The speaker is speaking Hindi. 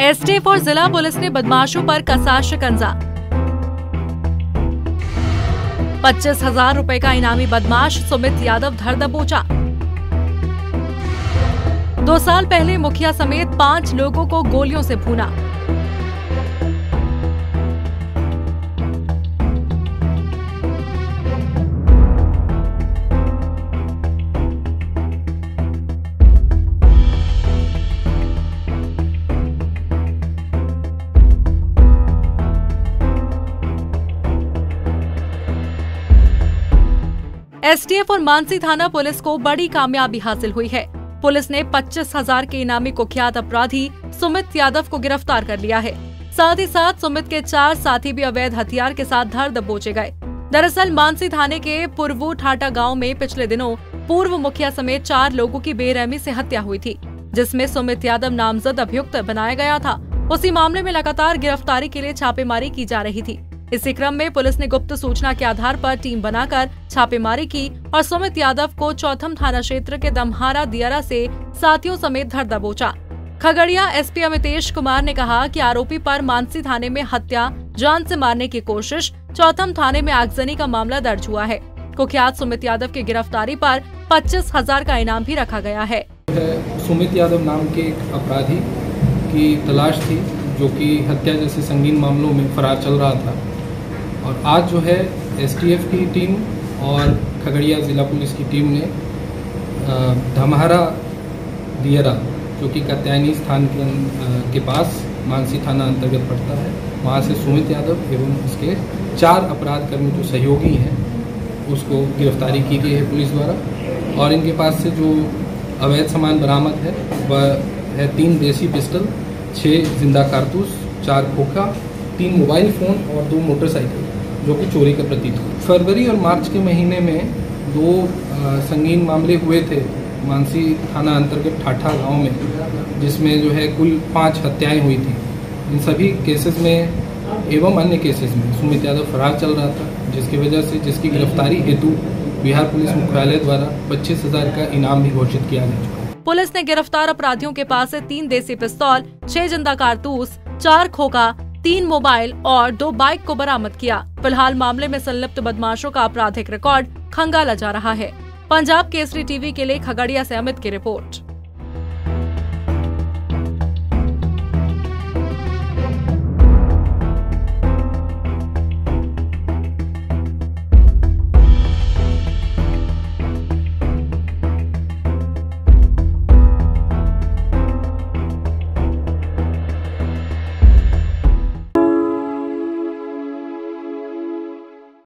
एसटीएफ और जिला पुलिस ने बदमाशों पर कसा शिकंजा पच्चीस हज़ार रूपए का इनामी बदमाश सुमित यादव धर दबोचा। दो साल पहले मुखिया समेत पाँच लोगों को गोलियों से भूना। एसटीएफ और मानसी थाना पुलिस को बड़ी कामयाबी हासिल हुई है। पुलिस ने पच्चीस हज़ार के इनामी कुख्यात अपराधी सुमित यादव को गिरफ़्तार कर लिया है। साथ ही साथ सुमित के चार साथी भी अवैध हथियार के साथ धर दबोचे गए। दरअसल मानसी थाने के पूर्वू ठाटा गाँव में पिछले दिनों पूर्व मुखिया समेत चार लोगों की बेरहमी से हत्या हुई थी, जिसमें सुमित यादव नामजद अभियुक्त बनाया गया था। उसी मामले में लगातार गिरफ्तारी के लिए छापेमारी की जा रही थी। इसी क्रम में पुलिस ने गुप्त सूचना के आधार पर टीम बनाकर छापेमारी की और सुमित यादव को चौथम थाना क्षेत्र के दमहारा दियारा से साथियों समेत धर दबोचा खगड़िया एसपी अमितेश कुमार ने कहा कि आरोपी पर मानसी थाने में हत्या, जान से मारने की कोशिश, चौथम थाने में आगजनी का मामला दर्ज हुआ है। कुख्यात सुमित यादव की गिरफ्तारी पर पच्चीस हज़ार का इनाम भी रखा गया है। सुमित यादव नाम के एक अपराधी की तलाश थी। जो कि हत्या जैसे संगीन मामलों में फरार चल रहा था। और आज जो है एसटीएफ की टीम और खगड़िया ज़िला पुलिस की टीम ने धमहरा दियरा जो कि कत्यायनी स्थान के, के पास मानसी थाना अंतर्गत पड़ता है। वहाँ से सुमित यादव एवं उसके चार अपराध कर्मी जो सहयोगी हैं उसको गिरफ्तारी की गई है पुलिस द्वारा। और इनके पास से जो अवैध सामान बरामद है वह है तीन देसी पिस्टल छः ज़िंदा कारतूस, चार खोखा, तीन मोबाइल फ़ोन और दो मोटरसाइकिल, जो कि चोरी का प्रतीत हुआ। फरवरी और मार्च के महीने में दो संगीन मामले हुए थे मानसी थाना अंतर्गत ठाठा गाँव में, जिसमें जो है कुल पाँच हत्याएँ हुई थी। इन सभी केसेस में एवं अन्य केसेस में सुमित यादव फरार चल रहा था, जिसकी वजह से जिसकी गिरफ्तारी हेतु बिहार पुलिस मुख्यालय द्वारा पच्चीस हज़ार का इनाम भी घोषित किया गया पुलिस ने गिरफ़्तार अपराधियों के पास से तीन देसी पिस्तौल, छह ज़िंदा कारतूस, चार खोखा, तीन मोबाइल और दो बाइक को बरामद किया। फ़िलहाल मामले में संलिप्त बदमाशों का आपराधिक रिकॉर्ड खंगाला जा रहा है। पंजाब केसरी टीवी के लिए खगड़िया से अमित की रिपोर्ट।